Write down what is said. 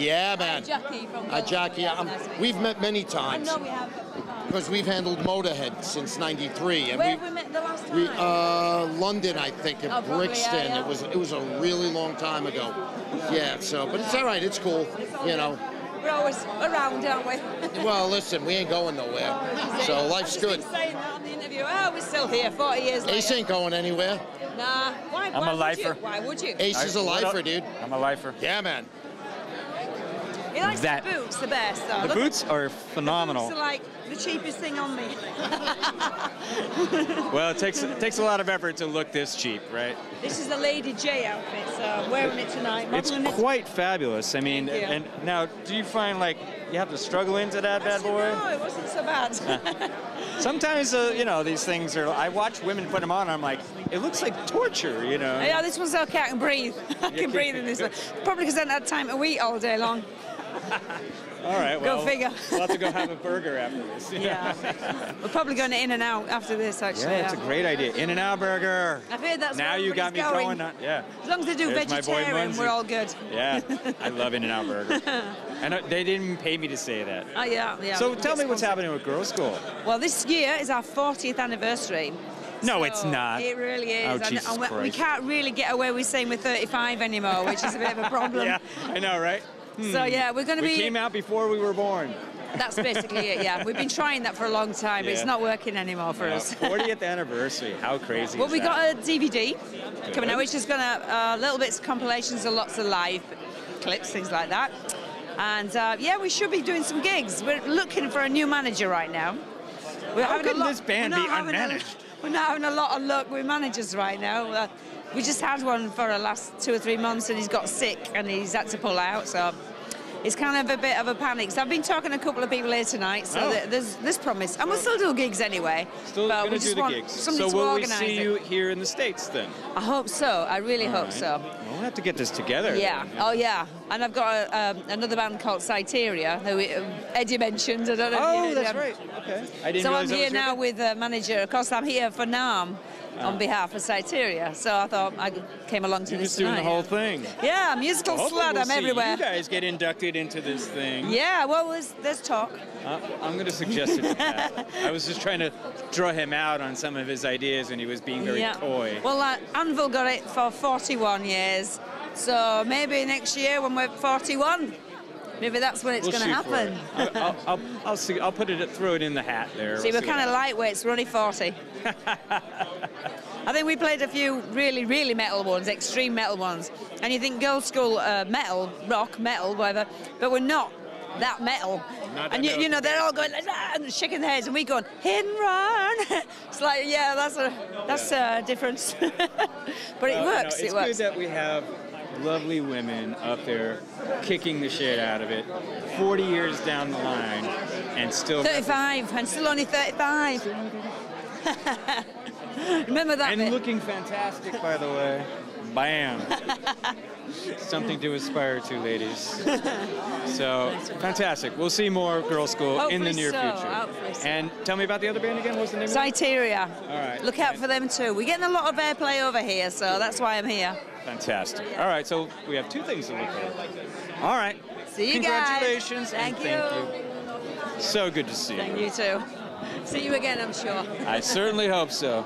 Yeah, man. Jackie from Uh, Jackie, um, Nice to meet we've met many I times know we have. because we've handled Motorhead since '93, and Where we, have we met the last time? we uh, London, I think, in Oh, probably, yeah, Brixton. yeah. It was it was a really long time ago. Yeah, so but it's all right. It's cool. You know. We're always around, aren't we? Well, listen, we ain't going nowhere, so life's good. Saying that on the interview. Oh, we're still here, 40 years later. Ace ain't going anywhere. Nah. Why, I'm why a would lifer. You? Why would you? Ace is a lifer, dude. I'm a lifer. Yeah, man. He likes That- the boots the best. Though. The Look, boots are The boots phenomenal. are like the cheapest thing on me. Well, it takes it takes a lot of effort to look this cheap, right? this is the Lady J outfit, so I'm wearing it tonight. It's modeling it. quite fabulous. I mean, and now, do you find like you have to struggle into that bad boy? No, it wasn't so bad. Sometimes, uh, you know, these things are. I watch women put them on. and I'm like, it looks like torture, you know. yeah, this one's okay. I can breathe. I can breathe in this one. Probably because I haven't had time to eat all day long. All right, well, figure. we'll have to go have a burger after this. Yeah. We're probably going to In and Out after this, actually. Yeah, it's a great idea. In and Out Burger. I've heard that's now you got me everybody's going. on- Yeah. As long as they do There's vegetarian, we're all good. Yeah, I love In and Out Burger. And uh, they didn't pay me to say that. Oh, yeah, yeah. So tell me what's happening with Girlschool. Well, this year is our 40th anniversary. No, So it's not. It really is. Oh, And- and we, we can't really get away with saying we're 35 anymore, which is a bit of a problem. Yeah, I know, right? So yeah, we're going to We be. came out before we were born. That's basically it. Yeah, we've been trying that for a long time, but it's not working anymore for Uh, us. 40th anniversary. How crazy Well, we that? got a DVD coming out, which is going to uh, little bits of compilations of lots of live clips, things like that. And uh, yeah, we should be doing some gigs. We're looking for a new manager right now. We're How can this band be having a- unmanaged? we're not having a lot of luck with managers right now. Uh, we just had one for the last two or three months, and he's got sick, and he's had to pull out. So. It's kind of a bit of a panic. So I've been talking to a couple of people here tonight, so Oh. th- there's this promise, and we'll still do gigs anyway. Still but gonna we do just the want gigs. So to will we see it. you here in the States then? I hope so. I really hope Right. so. Well, we'll have to get this together. Yeah. Oh, yeah. And I've got a, um, another band called Cyteria, who uh, Eddie mentioned. I don't know. if Oh, you- that's um, right. Okay. I didn't So I'm here now with a manager. Of course, I'm here for NAMM on behalf of Cyteria. So I thought I came along to You're this just doing the whole thing. Yeah, musical Hopefully slut. we'll I'm everywhere. You guys get inducted into this thing. Yeah. Well, there's, there's talk. Uh, I'm going to suggest it. I was just trying to draw him out on some of his ideas, and he was being very yeah. coy. Well, uh, Anvil got it for 41 years. So maybe next year when we're 41, maybe that's when it's We'll going to happen. I'll, I'll, I'll, see. I'll put it. Throw it in the hat there. See, We'll we're kind of lightweights. We're only 40. I think we played a few really, really metal ones, extreme metal ones. And you think Girlschool uh, metal, rock, metal, whatever, but we're not that metal. Not and you, you know, they're all going like that and shaking their heads, and we going hit and run. it's like, yeah, that's a that's a difference. but it no, works. it's it works. good that we have lovely women up there kicking the shit out of it 40 years down the line and still 35. I'm still only 35. Remember that and bit? looking fantastic by the way bam something to aspire to ladies so fantastic we'll see more Girlschool in the near so, future hopefully and tell me about the other band again what's the name of it? All right. Look out for them too. We're getting a lot of airplay over here, so that's why I'm here. Fantastic all right so we have two things to look at all right See you guys. congratulations Thank and you. thank you so good to see you Thank you too. See you again, I'm sure. I certainly hope so.